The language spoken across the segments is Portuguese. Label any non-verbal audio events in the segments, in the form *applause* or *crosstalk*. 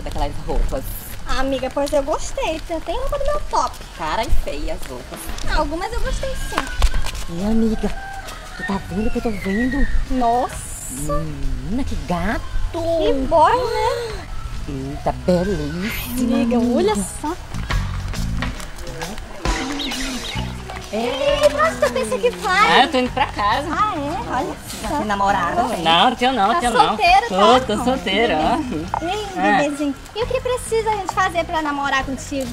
daquelas roupas. Ah, amiga, pois eu gostei. Tem roupa do meu top. Cara e feia as roupas. Ah, algumas eu gostei sim. E amiga, tu tá vendo o que eu tô vendo? Nossa, Menina, que gato! que boy, né? *gasps* Eita, belíssima. Amiga, olha só. Ei, onde tu pensa que vai? Ah, eu tô indo pra casa. Ah, é? Olha só. Tem namorada, mãe? Não, não tenho não, Tá tenho não. solteiro, tô, tá? tô solteiro, ó. Ei, É. bebezinho. E o que precisa a gente fazer pra namorar contigo?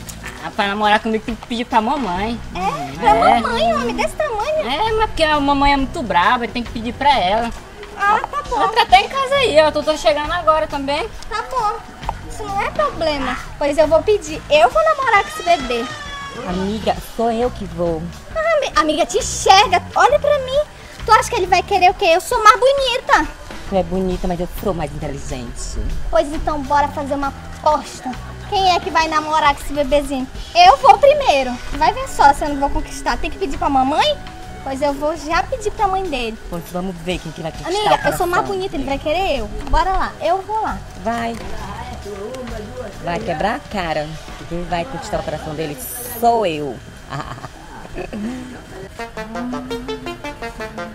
Ah, pra namorar comigo tem que pedir pra mamãe. É? Pra É. mamãe, um homem desse tamanho? É, mas porque a mamãe é muito brava, tem que pedir pra ela. Ah, tá bom. Ela tá até em casa aí, ó. Tô, tô chegando agora também. Tá bom. Isso não é problema. Pois eu vou pedir. Eu vou namorar com esse bebê. Amiga, sou eu que vou. Ah, ami- amiga, te enxerga. Olha pra mim. Tu acha que ele vai querer o quê? Eu sou mais bonita. Tu é bonita, mas eu sou mais inteligente. Pois então, bora fazer uma aposta. Quem é que vai namorar com esse bebezinho? Eu vou primeiro. Vai ver só se eu não vou conquistar. Tem que pedir pra mamãe? Pois eu vou já pedir pra mãe dele. Pois vamos ver quem que vai conquistar Amiga, eu sou mais bonita, ele vai querer eu. Bora lá, eu vou lá. Vai. Vai quebrar a cara. Quem vai conquistar o coração dele sou eu.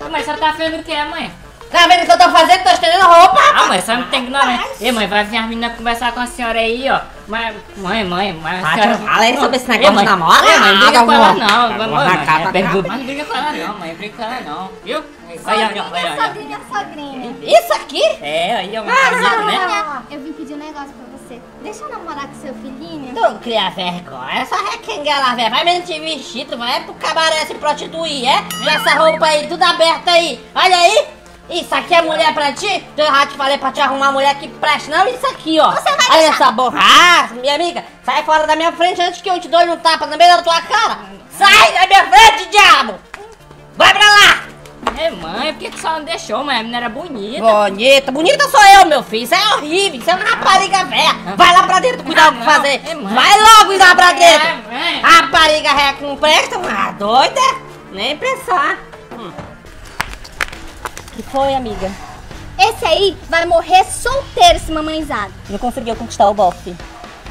Ô, *laughs* mãe, a senhora tá vendo o que é, mãe? Tá vendo o que eu tô fazendo? Tô estendendo roupa. Ah, mãe, senhora não tem ignorância. Ei, mãe, vai vir as meninas conversar com a senhora aí, ó. Mas, mãe, mãe, mas a Ah, senhora... fala aí sobre esse Ei, negócio mãe, de namoro. Ei, mãe, não briga com ela não. Vai, mãe, mãe, vai, é. Mas não briga com ela não, mãe, briga com ela não, viu? Olha. sogrinha, sogrinha. Isso aqui? É, aí é uma casita, né? Eu vim pedir um negócio pra você. Deixa eu namorar com seu filhinho. Tu cria vergonha. Essa requengela, velho. Vai mesmo te vestir, tu vai pro cabaré se prostituir, é? Com essa roupa aí, tudo aberta aí. Olha aí. Isso aqui é mulher pra ti? Eu já te falei pra te arrumar mulher que preste. Não, isso aqui, ó. Você vai Olha deixar- essa borra. Ah, minha amiga, sai fora da minha frente antes que eu te dou um tapa no meio da tua cara. Sai da minha frente, diabo. Vai pra lá. É, mãe, por que que a senhora não deixou, mãe? A menina era bonita. Bonita, bonita sou eu, meu filho. Isso é horrível, isso é uma rapariga velha. Vai lá pra dentro cuidar do que não, fazer. é, mãe. Vai logo ir lá pra dentro. É. Rapariga velha que não presta, ah, doida. Nem pensar. que foi, amiga? Esse aí vai morrer solteiro, esse mamãezado. Não conseguiu conquistar o bofe.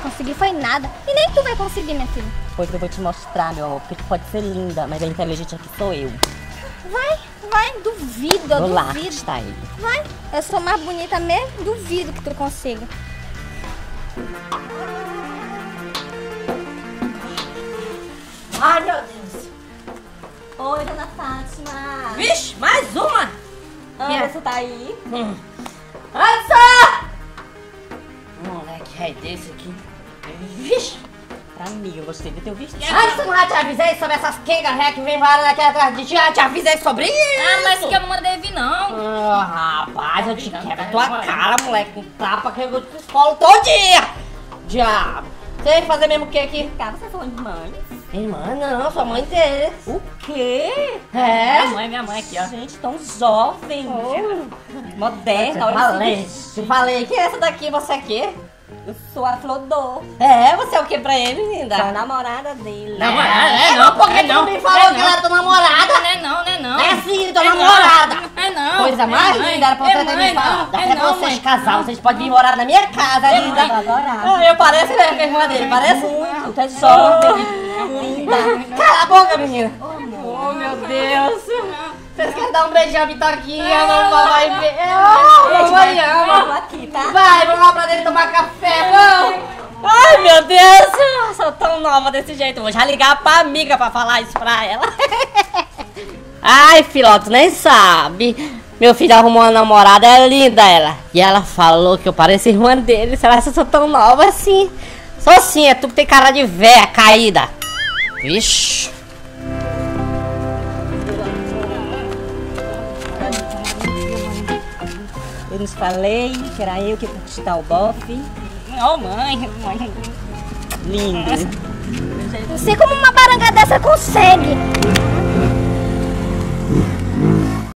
Conseguir foi nada. E nem tu vai conseguir, minha filha. Pois eu vou te mostrar, meu amor, porque tu pode ser linda, mas a inteligente aqui sou eu. Vai, vai, duvido, eu Vou lá duvido. conquistar ele. Vai, eu sou mais bonita mesmo, duvido que tu consiga. Ai, meu Deus. Oi, dona Fátima. Vixe, mais uma. Ah, é? você tá aí? Hum. Ansa! Moleque, é desse aqui. Vixe. Amiga, eu gostei de ter visto. Antes eu já te avisei sobre essas quengas ré que vem varando aqui atrás de ti. Já te avisei sobre isso. Ah, mas que eu não mandei vir, não. Ah, rapaz, eu te quebro a tua cara, moleque. Um tapa que eu te escolo todo dia. Diabo. Você vai fazer mesmo o que aqui? Cara, você falando de mãe. Irmã, não, sua mãe dele. O quê? Minha É? mãe, minha mãe aqui, ó. Gente, tão jovem. Moderna, olha Falei. Te falei que essa daqui, você aqui. Eu sou a Flodô. É, você é o que pra ele, linda? Sou a namorada dele. Não, é, é, não, não, porque é tu não, me falou é que não. ela era tua namorada. Não é não, não é não. É sim, tua É não, namorada. É não. Coisa é mais linda, era pra é você ter me falado. não, é pra não, vocês casar, vocês podem vir morar na minha casa, É linda. mãe. Ah, eu pareço, né, com a irmã dele, parece? Muito, é jovem. Linda. Cala a boca, menina. Oh, meu Deus. Vocês querem dar um beijão, Bitoquinha? Não vai ver. Oh, mamãe Eu ama. aqui, tá? Vai, vamos lá pra dentro tomar café, vamos. Ai, meu Deus. Sou tão nova desse jeito. Vou já ligar pra amiga pra falar isso pra ela. *laughs* Ai, Filó, tu nem sabe. Meu filho arrumou uma namorada, é linda ela. E ela falou que eu pareço irmã dele. Será que eu sou tão nova assim? Sou sim, é tu que tem cara de véia caída. Vixe. Eu nos falei que era eu que ia conquistar o bofe. Ô, mãe, mãe. Lindo. Não sei como uma baranga dessa consegue.